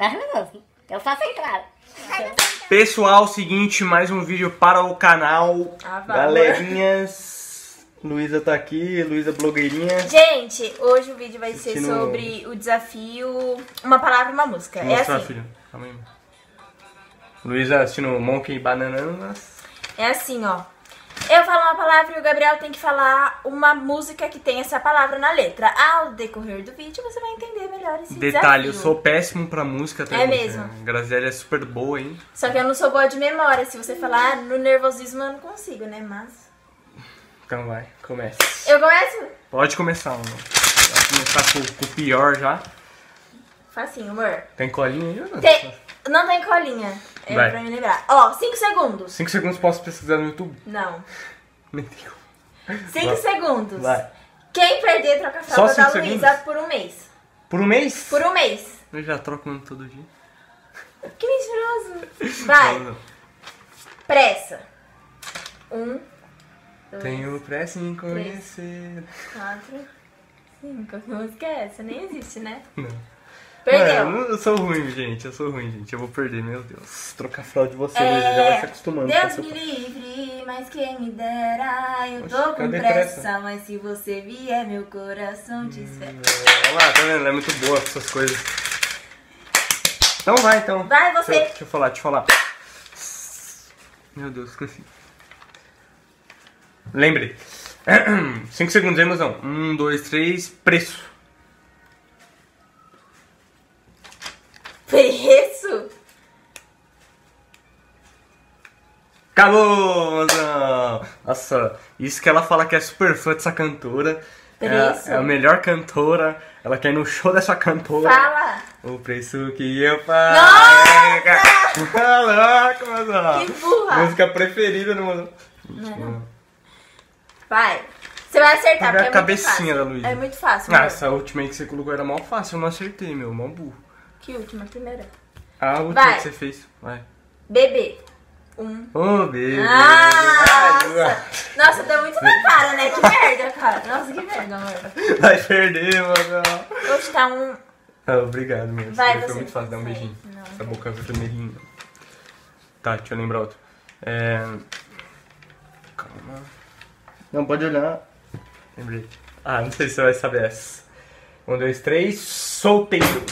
Tá nervoso. Eu faço entrar. Pessoal, seguinte, mais um vídeo para o canal. Ah, Galerinhas. Luísa tá aqui, Luísa blogueirinha. Gente, hoje o vídeo vai ser Assistindo- sobre o desafio Uma Palavra e uma Música. Vou É mostrar, assim, filho. Calma aí. Luísa assistindo Monkey Bananas. é assim, ó. Eu falo uma palavra e o Gabriel tem que falar uma música que tem essa palavra na letra. Ao decorrer do vídeo, você vai entender melhor esse Detalhe, eu desafio. sou péssimo pra música. É gente? mesmo? A Graziella é super boa, hein? Só que eu não sou boa de memória. Se você falar no nervosismo, eu não consigo, né? Mas. Então vai, comece. Eu começo? Pode começar, mano. Vai começar com, com o pior já. Facinho, amor. Tem colinha aí ou não? Tem... Não tem colinha. É Vai. pra me lembrar. Ó, 5 segundos. 5 segundos posso pesquisar no YouTube? Não. Nem tem como. 5 Vai. segundos. Vai. Quem perder troca a Só fralda da Luísa segundos? por um mês. Por um mês? Por um mês. Eu já troco um todo dia. Que mentiroso. Vai. Não, não. Pressa. Um, dois, Tenho pressa em conhecer. quatro, cinco. Que música é essa? Nem existe, né? Não. Perdeu. Mano, eu sou ruim, gente. Eu sou ruim, gente. Eu vou perder, meu Deus. Trocar fralda de você, É, já vai se acostumando. com Deus me livre, mas quem me dera. Eu tô Oxe, com cadê pressa, pressa? mas se você vier, meu coração te espera. Olha lá, tá vendo? Ela é muito boa com essas coisas. Então vai, então. Vai, você. Deixa eu, deixa eu falar, deixa eu falar. Meu Deus, esqueci. Lembre. 5 segundos, hein, mozão? 1, 2, 3, preço. Preço? Acabou, mozão! Nossa, isso que ela fala que é super fã dessa cantora. É a, Preço? é a melhor cantora. Ela quer ir no show dessa cantora. Fala. O preço que eu pago. Nossa! Louco, mozão! Que burra. Música preferida do mozão. Não é não. Vai. Você vai acertar, porque a é cabecinha muito da. Luísa. É muito fácil, Ah, essa última aí que você colocou era mal fácil, eu não acertei, meu, mal burro. Que última, primeira. A última Vai. que você fez, vai. Bebê. Um. Ô, bebê. Nossa! Nossa, tá muito na cara, né? Que merda, cara. Nossa, que merda, amor. Vai perder, mano. Hoje tá um... Ah, obrigado, meu. Vai, Foi muito fácil, dá um beijinho. Não. Essa boca vermelhinha. Tá, deixa eu lembrar outro. É... Calma. Não, pode olhar. Lembrei. Ah, não sei se você vai saber essa. Um, dois, três, solteiro.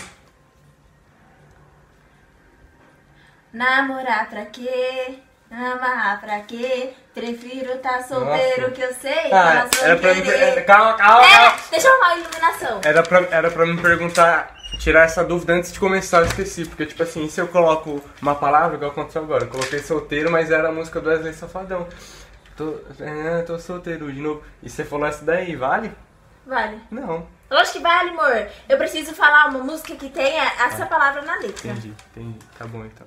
Namorar pra quê? Amarrar pra quê? Prefiro tá solteiro Nossa. que eu sei. Ah, faço era pra me... era- Calma, calma, É, calma. deixa eu arrumar a iluminação. Era pra, era pra me perguntar, tirar essa dúvida antes de começar, eu esqueci. Porque, tipo assim, se eu coloco uma palavra, igual aconteceu agora, eu coloquei solteiro, mas era a música do Wesley Safadão. Tô, é, tô solteiro de novo. E você falou essa daí, vale? Vale. Não. Lógico que vale, amor. Eu preciso falar uma música que tenha essa palavra na letra. Entendi, entendi. Tá bom então.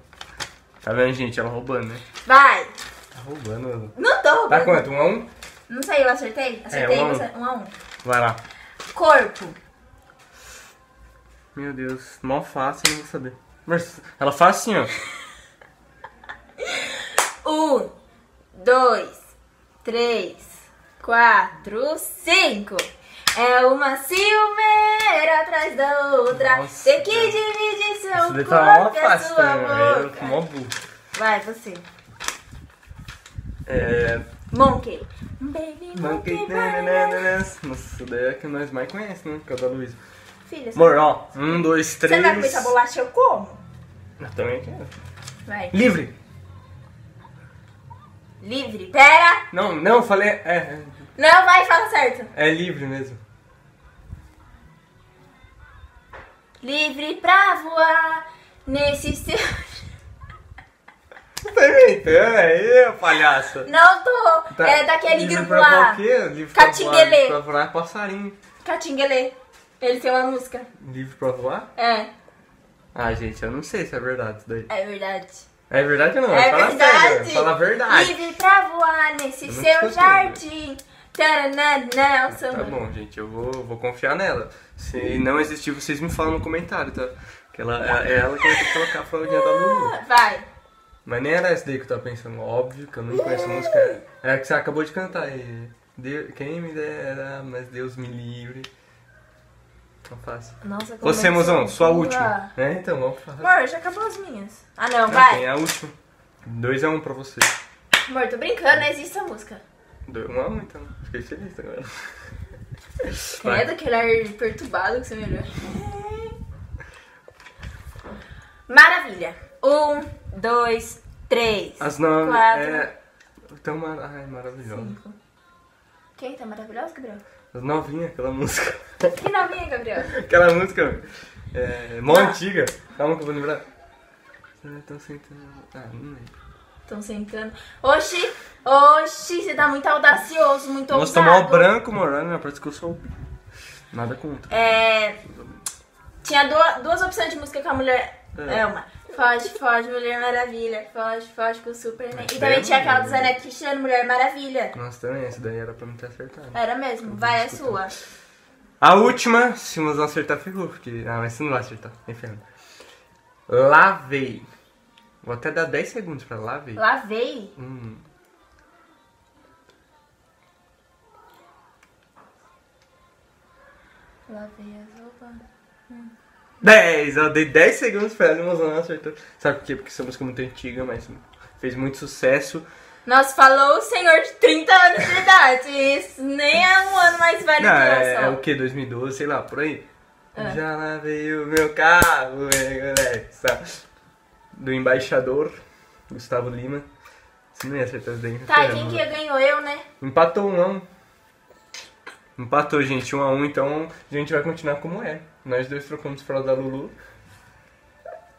Tá vendo, gente? Ela roubando, né? Vai. Tá roubando. Não tô. Tá quanto? Um a um? Não sei, eu acertei? Acertei, um a um. você- um a um. Vai lá. Corpo. Meu Deus, mal fácil, não vou saber. Mas ela faz assim, ó. Um, dois, três, quatro, cinco. É uma silveira atrás da outra. Nossa, Tem que dividir daí corpo tá mal e a fácil sua também, boca. Mó burro. Vai, você. É. Monkey. Baby Monkey. Monkey. nananana. Nossa, daí é que nós mais conhecemos, né? Que é o da Luísa. Filha, Amor, ó. Um, dois, você três. não vai comer essa bolacha? Eu como. Eu também quero. Vai. Livre. Livre. Pera. Não, não, eu falei. É, é, Não, vai, fala certo. é livre mesmo. Livre pra voar nesse seu... Experimentando aí, palhaça. Não tô. Tá. É daquele Livre grupo lá. o quê? Livre pra voar, Catinguelê. livre pra voar é passarinho. Catinguelê. Ele tem uma música. Livre pra voar? É, Ah, gente, eu não sei se é verdade isso daí. é verdade. É verdade ou não? É fala verdade. sério, fala a verdade. Livre pra voar nesse seu escutei, jardim. Tá bom, gente, eu vou, vou confiar nela. Se não existir, vocês me falam no comentário, tá? Que ela, é é ela que vai ter que colocar a fraldinha da Lulu. Vai. Mas nem era essa daí que eu tava pensando. Óbvio que eu não conheço a música. É a que você acabou de cantar. E Deus, quem me dera, mas Deus me livre. Não fácil. Nossa, como Você, é mozão, sua pula? última. É, então, vamos fazer. Amor, já acabou as minhas. Ah, não, Ah, vai. Tem a última. 2x1 pra você. Amor, tô brincando, não existe essa música. 1x1 então. Fiquei feliz agora. É daquele ar perturbado que você me olhou. Maravilha. Um, dois, três. As nove. Quatro. É. Tão mar... Ai, maravilhoso. cinco. Quem tá maravilhosa, Gabriel? As novinhas, aquela música. Que novinha, Gabriel? Aquela música. É. Mó Ah. antiga. Calma que eu vou lembrar. Ah, não lembro. Estão sentando. Oxi, oxi, você tá muito audacioso, muito Nossa, tô ousado. mó branco, morando, né? Parece que eu sou. Nada contra. É, tinha duas, duas opções de música com a mulher. É. É uma. Foge, foge, Mulher Maravilha. Foge, foge com o Superman. E Mas também é, tinha aquela do. Zé Cristiano, Mulher Maravilha. Nossa, também, essa daí era pra me ter acertado. Era mesmo, vai, é sua. A última, se nós não acertar, ferrou, porque. Ah, mas você não vai acertar, nem ferrando. Lavei. Vou até dar 10 segundos pra lavei. Lavei. Hum. Lavei as roupas. 10! Eu dei 10 segundos pra ela mozão não acertou. Sabe por quê? Porque essa música é muito antiga, mas fez muito sucesso. Nossa, falou o senhor de 30 anos de idade. Isso nem é um ano mais velho Não, que eu é, sou. é o que? 2012, sei lá, por aí. É. Já lavei o meu carro, galera. sabe? Do embaixador, Gustavo Lima. Você não ia acertar isso daí. Tá, quem que ganhou? Eu, né? Empatou um a um. Empatou, gente, um a um, então a gente vai continuar como é. Nós dois trocamos fralda da Lulu.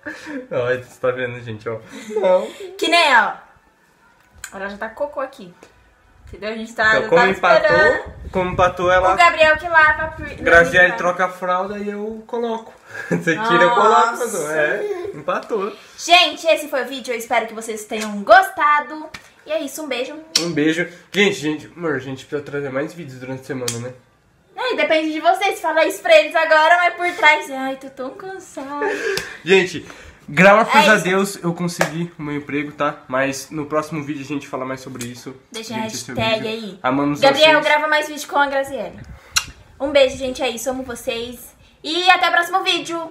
Ó, você tá vendo, gente, ó. Não. Que nem, ó. Ela já tá cocô aqui. Entendeu? A gente tá, Então, como esperando. empatou, como empatou, O ela. Gabriel que lava por. Graziele troca a fralda e eu coloco. Você tira, eu coloco. Nossa. É, empatou. Gente, esse foi o vídeo. Eu espero que vocês tenham gostado. E é isso, um beijo. Um beijo. Gente, gente, amor, a gente precisa trazer mais vídeos durante a semana, né? Aí, depende de vocês. Fala isso pra eles agora, mas por trás. Ai, tô tão cansada. Gente, graças É a. Deus eu consegui o meu emprego, tá? Mas no próximo vídeo a gente fala mais sobre isso. Deixa a Gente, esse é hashtag aí. Amamos Gabriel, vocês. grava mais vídeo com a Graziele. Um beijo, gente. É isso. Amo vocês. E até o próximo vídeo.